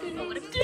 But what if